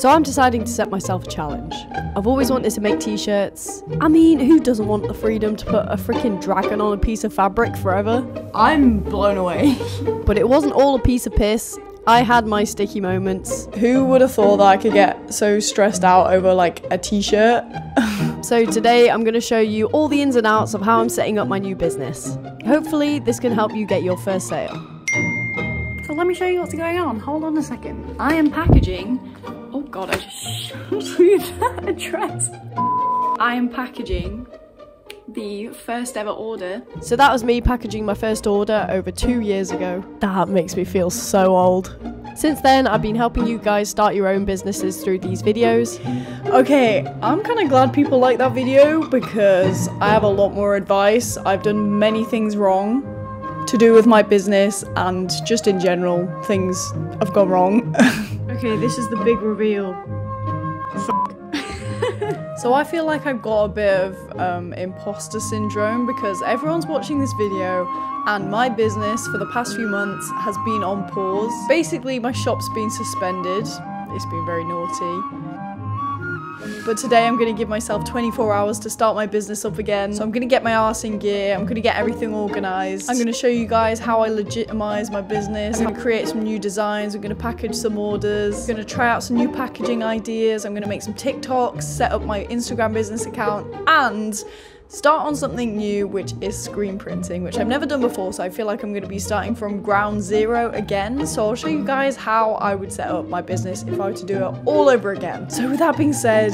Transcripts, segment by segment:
So I'm deciding to set myself a challenge. I've always wanted to make t-shirts. I mean, who doesn't want the freedom to put a freaking dragon on a piece of fabric forever? I'm blown away. But it wasn't all a piece of piss. I had my sticky moments. Who would have thought that I could get so stressed out over like a t-shirt? So today I'm going to show you all the ins and outs of how I'm setting up my new business. Hopefully this can help you get your first sale. So let me show you what's going on. Hold on a second. I am packaging. Oh god, I just showed you that address. I am packaging the first ever order. So that was me packaging my first order over two years ago. That makes me feel so old. Since then, I've been helping you guys start your own businesses through these videos. Okay, I'm kind of glad people like that video because I have a lot more advice. I've done many things wrong to do with my business and just in general, things have gone wrong. Okay, this is the big reveal. So I feel like I've got a bit of um, imposter syndrome because everyone's watching this video and my business for the past few months has been on pause. Basically, my shop's been suspended. It's been very naughty. But today I'm to give myself 24 hours to start my business up again. So I'm to get my arse in gear. I'm to get everything organized. I'm to show you guys how I legitimize my business. I'm to create some new designs. I'm to package some orders. I'm to try out some new packaging ideas. I'm to make some TikToks, set up my Instagram business account, and start on something new, which is screen printing, which I've never done before, so I feel like I'm going to be starting from ground zero again. So I'll show you guys how I would set up my business if I were to do it all over again. So with that being said,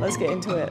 let's get into it.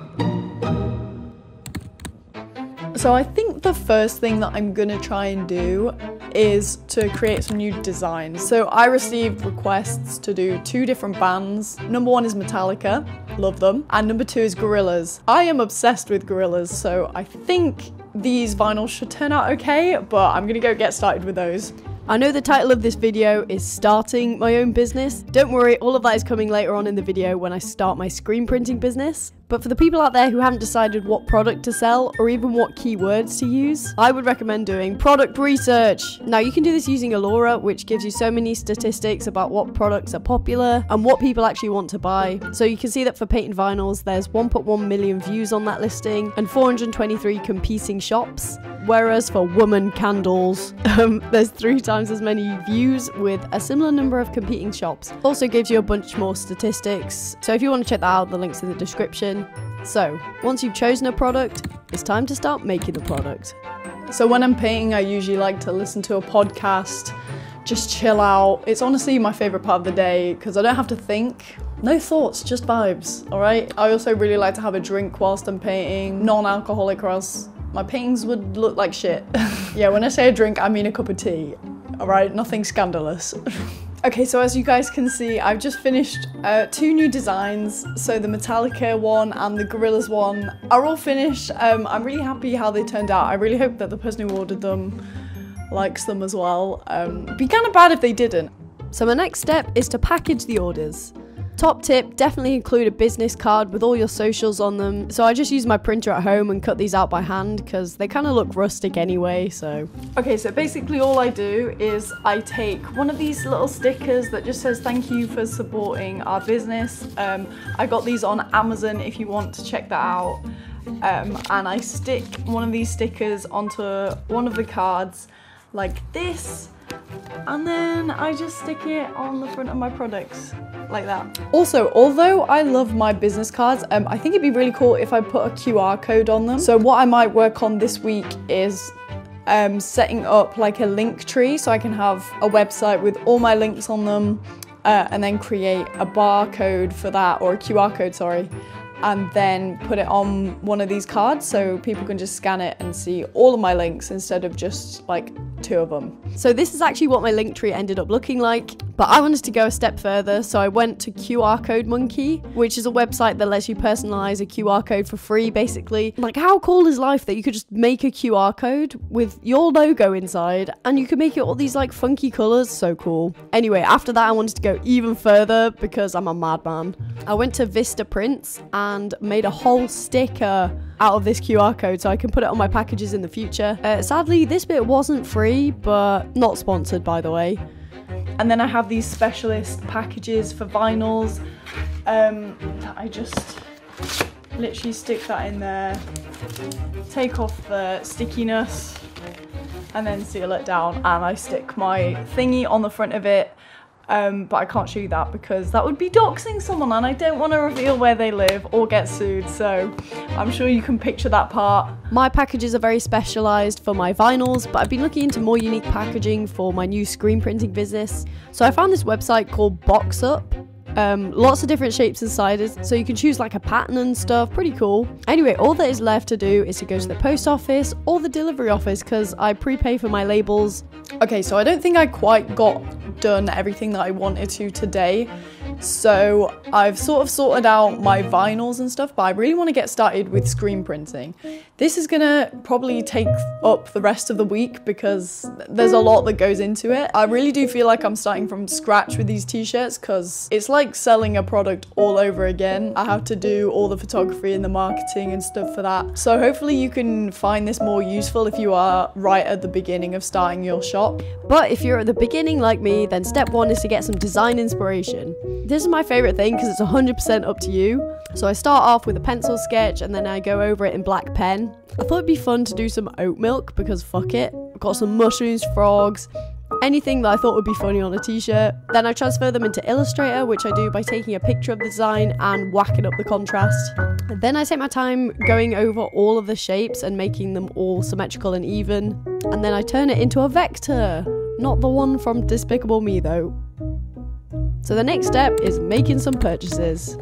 So I think the first thing that I'm gonna try and do is to create some new designs. So I received requests to do two different bands. Number one is Metallica, love them, and number two is Gorillaz. I am obsessed with Gorillaz, so I think these vinyls should turn out okay, but I'm gonna go get started with those. I know the title of this video is starting my own business. Don't worry, all of that is coming later on in the video when I start my screen printing business. But for the people out there who haven't decided what product to sell or even what keywords to use, I would recommend doing product research. Now you can do this using Alura, which gives you so many statistics about what products are popular and what people actually want to buy. So you can see that for painted vinyls, there's 1.1 million views on that listing and 423 competing shops. Whereas for woman candles, um, there's three times as many views with a similar number of competing shops. Also gives you a bunch more statistics. So if you want to check that out, the link's in the description. So once you've chosen a product, it's time to start making the product. So when I'm painting, I usually like to listen to a podcast, just chill out. It's honestly my favorite part of the day because I don't have to think. No thoughts, just vibes, all right? I also really like to have a drink whilst I'm painting, non-alcoholic or else my paintings would look like shit. yeah, when I say a drink, I mean a cup of tea, all right? Nothing scandalous. Okay, so as you guys can see, I've just finished uh, two new designs. So the Metallica one and the Gorillaz one are all finished. Um, I'm really happy how they turned out. I really hope that the person who ordered them likes them as well. Um, be kind of bad if they didn't. So my next step is to package the orders. Top tip, definitely include a business card with all your socials on them. So I just use my printer at home and cut these out by hand because they kind of look rustic anyway, so. Okay, so basically all I do is I take one of these little stickers that just says thank you for supporting our business. Um, I got these on Amazon if you want to check that out. Um, and I stick one of these stickers onto one of the cards like this and then I just stick it on the front of my products like that. Also, although I love my business cards, um, I think it'd be really cool if I put a QR code on them. So what I might work on this week is um, setting up like a Linktree so I can have a website with all my links on them uh, and then create a barcode for that or a QR code, sorry and then put it on one of these cards so people can just scan it and see all of my links instead of just like two of them. So this is actually what my Linktree ended up looking like. But I wanted to go a step further, so I went to QR Code Monkey, which is a website that lets you personalize a QR code for free, basically. Like, how cool is life that you could just make a QR code with your logo inside and you could make it all these like funky colors? So cool. Anyway, after that, I wanted to go even further because I'm a madman. I went to Vista Prints and made a whole sticker out of this QR code so I can put it on my packages in the future. Uh, sadly, this bit wasn't free, but not sponsored, by the way. And then I have these specialist packages for vinyls um, that I just literally stick that in there, take off the stickiness, and then seal it down. And I stick my thingy on the front of it. Um, but I can't show you that because that would be doxing someone and I don't want to reveal where they live or get sued. So I'm sure you can picture that part. My packages are very specialised for my vinyls, but I've been looking into more unique packaging for my new screen printing business. So I found this website called BoxUp. Um, lots of different shapes and sizes, so you can choose like a pattern and stuff. Pretty cool. Anyway, all that is left to do is to go to the post office or the delivery office because I prepay for my labels. Okay, so I don't think I quite got done everything that I wanted to today. So I've sort of sorted out my vinyls and stuff, but I really want to get started with screen printing. This is gonna probably take up the rest of the week because there's a lot that goes into it. I really do feel like I'm starting from scratch with these t-shirts because it's like selling a product all over again. I have to do all the photography and the marketing and stuff for that. So hopefully you can find this more useful if you are right at the beginning of starting your shop. But if you're at the beginning like me, then step one is to get some design inspiration. This is my favourite thing because it's 100% up to you. So I start off with a pencil sketch and then I go over it in black pen. I thought it'd be fun to do some oat milk because fuck it. I've got some mushrooms, frogs, anything that I thought would be funny on a t-shirt. Then I transfer them into Illustrator, which I do by taking a picture of the design and whacking up the contrast. Then I take my time going over all of the shapes and making them all symmetrical and even. And then I turn it into a vector. Not the one from Despicable Me though. So the next step is making some purchases.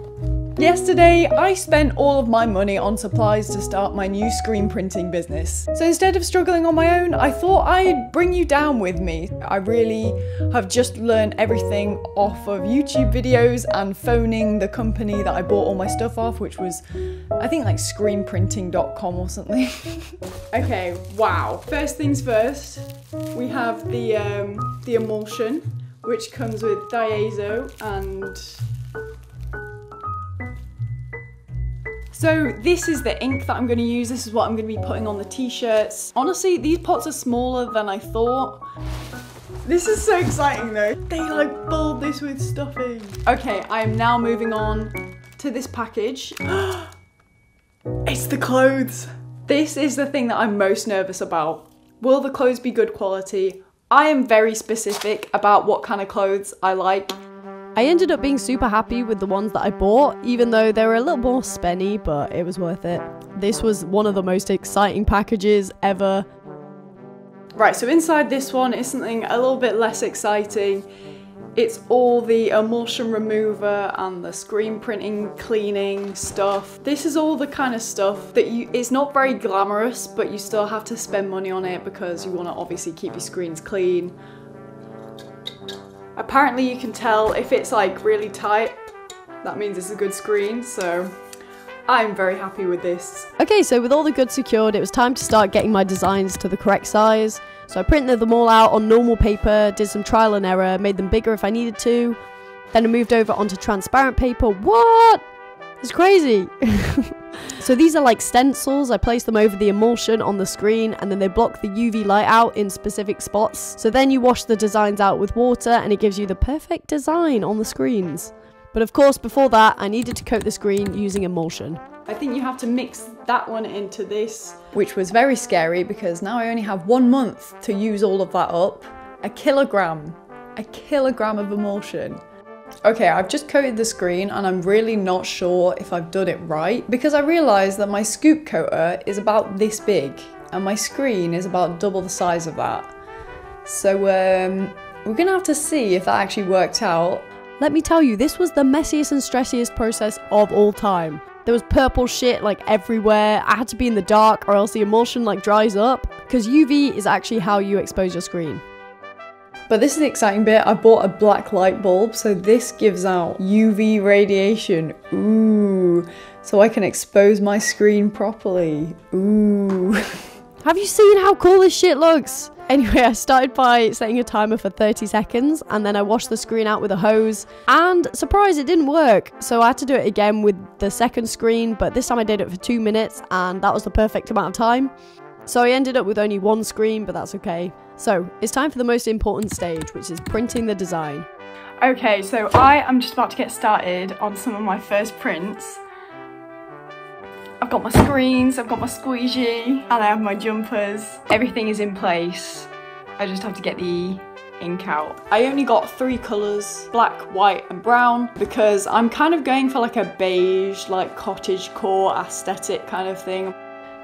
Yesterday, I spent all of my money on supplies to start my new screen printing business. So instead of struggling on my own, I thought I'd bring you down with me. I really have just learned everything off of YouTube videos and phoning the company that I bought all my stuff off, which was, I think, like screenprinting.com or something. okay, wow. First things first, we have the, um, the emulsion, which comes with diazo and So this is the ink that I'm going to use. This is what I'm going to be putting on the t-shirts. Honestly, these pots are smaller than I thought. This is so exciting though. They like filled this with stuffing. Okay, I am now moving on to this package. it's the clothes. This is the thing that I'm most nervous about. Will the clothes be good quality? I am very specific about what kind of clothes I like. I ended up being super happy with the ones that I bought, even though they were a little more spenny, but it was worth it. This was one of the most exciting packages ever. Right, so inside this one is something a little bit less exciting. It's all the emulsion remover and the screen printing cleaning stuff. This is all the kind of stuff that you, it's not very glamorous, but you still have to spend money on it because you want to obviously keep your screens clean. Apparently you can tell if it's like really tight, that means it's a good screen, so I'm very happy with this. Okay, so with all the goods secured, it was time to start getting my designs to the correct size. So I printed them all out on normal paper, did some trial and error, made them bigger if I needed to. Then I moved over onto transparent paper. What? It's crazy. so these are like stencils. I place them over the emulsion on the screen and then they block the UV light out in specific spots. So then you wash the designs out with water and it gives you the perfect design on the screens. But of course, before that, I needed to coat the screen using emulsion. I think you have to mix that one into this, which was very scary because now I only have one month to use all of that up. A kilogram, a kilogram of emulsion. Okay, I've just coated the screen and I'm really not sure if I've done it right because I realised that my scoop coater is about this big and my screen is about double the size of that. So um, we're gonna have to see if that actually worked out. Let me tell you, this was the messiest and stressiest process of all time. There was purple shit like everywhere. I had to be in the dark or else the emulsion like dries up because UV is actually how you expose your screen. But this is the exciting bit. I bought a black light bulb, so this gives out UV radiation. Ooh. So I can expose my screen properly. Ooh. Have you seen how cool this shit looks? Anyway, I started by setting a timer for 30 seconds and then I washed the screen out with a hose. And surprise, it didn't work. So I had to do it again with the second screen, but this time I did it for two minutes and that was the perfect amount of time. So I ended up with only one screen, but that's okay. So it's time for the most important stage, which is printing the design. Okay, so I am just about to get started on some of my first prints. I've got my screens, I've got my squeegee, and I have my jumpers. Everything is in place. I just have to get the ink out. I only got three colours, black, white and brown, because I'm kind of going for like a beige, like cottage core aesthetic kind of thing.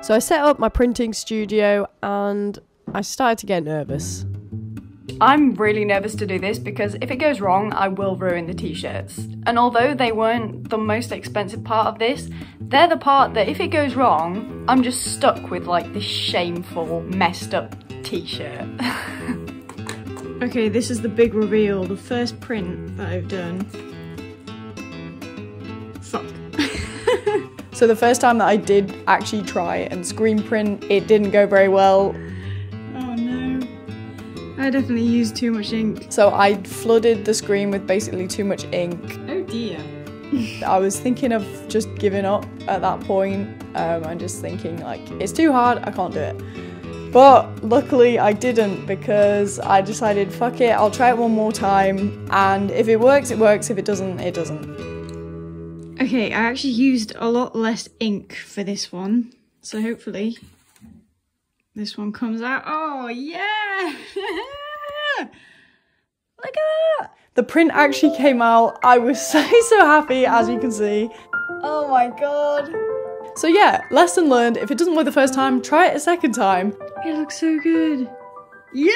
So I set up my printing studio and I started to get nervous. I'm really nervous to do this because if it goes wrong, I will ruin the t-shirts. And although they weren't the most expensive part of this, they're the part that if it goes wrong, I'm just stuck with like this shameful, messed up t-shirt. okay, this is the big reveal, the first print that I've done. Fuck. so the first time that I did actually try and screen print, it didn't go very well. I definitely used too much ink. So I flooded the screen with basically too much ink. Oh dear. I was thinking of just giving up at that point um, and just thinking like, it's too hard, I can't do it. But luckily I didn't because I decided, fuck it, I'll try it one more time and if it works, it works, if it doesn't, it doesn't. Okay, I actually used a lot less ink for this one, so hopefully this one comes out. Oh, yeah! Look at that! The print actually came out. I was so, so happy, as you can see. Oh my god. So yeah, lesson learned. If it doesn't work the first time, try it a second time. It looks so good. Yeah!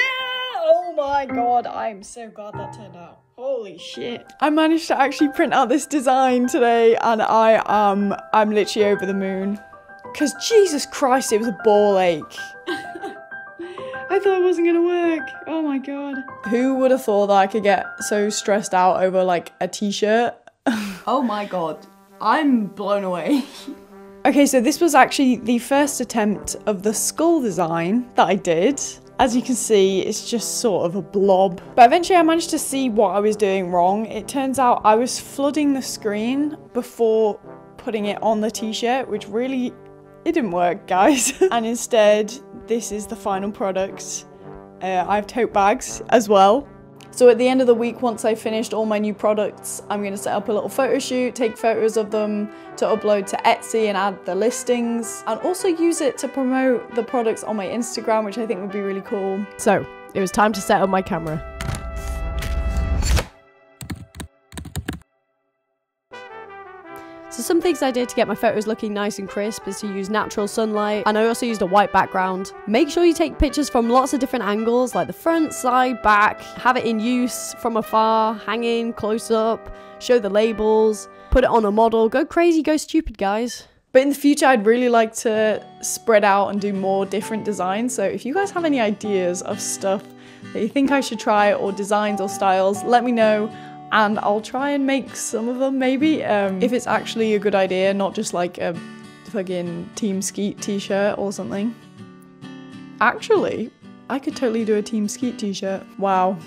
Oh my god, I'm so glad that turned out. Holy shit. I managed to actually print out this design today and I am, I'm literally over the moon. Cause Jesus Christ, it was a ball ache. I thought it wasn't gonna work. Oh my god. Who would have thought that I could get so stressed out over like a t-shirt? oh my god. I'm blown away. okay, so this was actually the first attempt of the skull design that I did. As you can see, it's just sort of a blob. But eventually I managed to see what I was doing wrong. It turns out I was flooding the screen before putting it on the t-shirt, which really, it didn't work, guys. and instead, this is the final product. Uh, I have tote bags as well. So at the end of the week, once I've finished all my new products, I'm going to set up a little photo shoot, take photos of them to upload to Etsy and add the listings, and also use it to promote the products on my Instagram, which I think would be really cool. So it was time to set up my camera. Some things I did to get my photos looking nice and crisp is to use natural sunlight and I also used a white background. Make sure you take pictures from lots of different angles like the front, side, back, have it in use from afar, hanging, close up, show the labels, put it on a model, go crazy, go stupid guys. But in the future, I'd really like to spread out and do more different designs. So if you guys have any ideas of stuff that you think I should try or designs or styles, let me know and I'll try and make some of them maybe um, if it's actually a good idea, not just like a fucking Team Skeet t-shirt or something. Actually, I could totally do a Team Skeet t-shirt. Wow.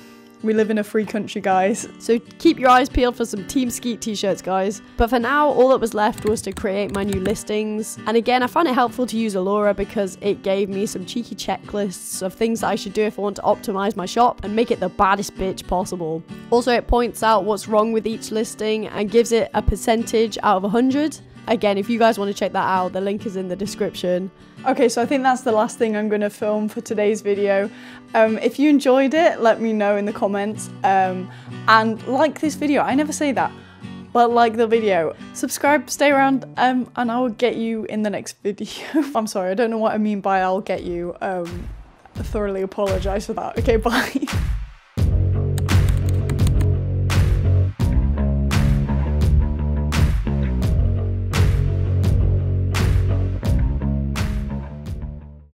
We live in a free country, guys. So keep your eyes peeled for some Team Skeet t-shirts, guys. But for now, all that was left was to create my new listings. And again, I found it helpful to use Alura because it gave me some cheeky checklists of things that I should do if I want to optimize my shop and make it the baddest bitch possible. Also, it points out what's wrong with each listing and gives it a percentage out of 100. Again, if you guys want to check that out, the link is in the description. Okay, so I think that's the last thing I'm going to film for today's video. Um, if you enjoyed it, let me know in the comments. Um, and like this video, I never say that, but like the video. Subscribe, stay around, um, and I will get you in the next video. I'm sorry, I don't know what I mean by I'll get you. Um, I thoroughly apologise for that. Okay, bye.